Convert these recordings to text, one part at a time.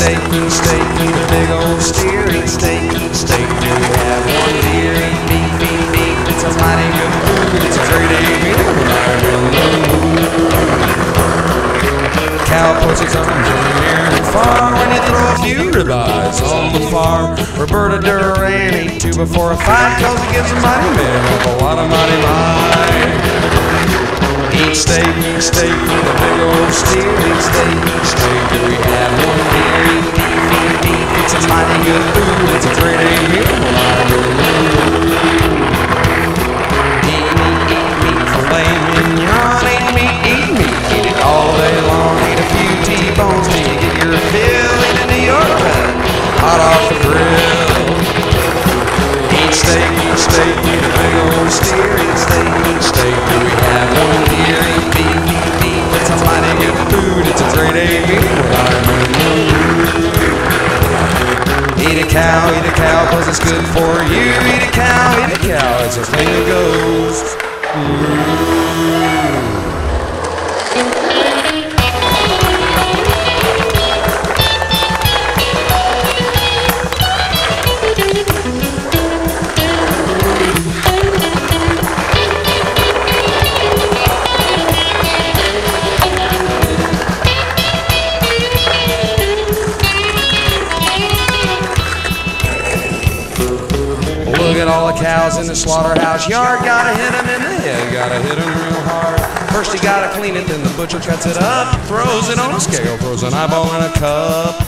steak, steak, a big old steer, eat steak, steak, till we have one deer, eat beef, eat beef, it's a mighty good food, it's a great day meal. Cow puts arms in the air and farm when you throw a few ribeyes on the farm. Roberto Duran ate two before a fight cause it gives a mighty man a lot of mighty might. Eat steak, steak, a big old steak, steak, do we have one deer? In. Eat a cow, eat a cow, cause it's good for you. Eat a cow, eat a cow, it's a thing that goes. Look at all the cows in the slaughterhouse yard. Gotta hit 'em in the head, gotta hit 'em real hard. First you gotta clean it, then the butcher cuts it up, throws it on a scale, throws an eyeball in a cup.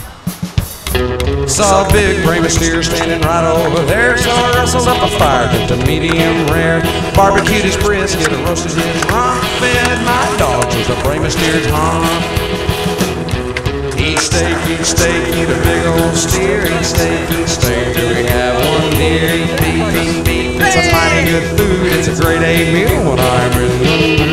Saw a big brain steer standing right over there, so I rustled up a fire, cooked a medium rare. Barbecued his brisket, and roasted his rump, fed my dogs with a brain steer's hump. Eat steak, eat steak, eat a big old steer. Eat steak, good food. It's a great A meal when I'm in the mood.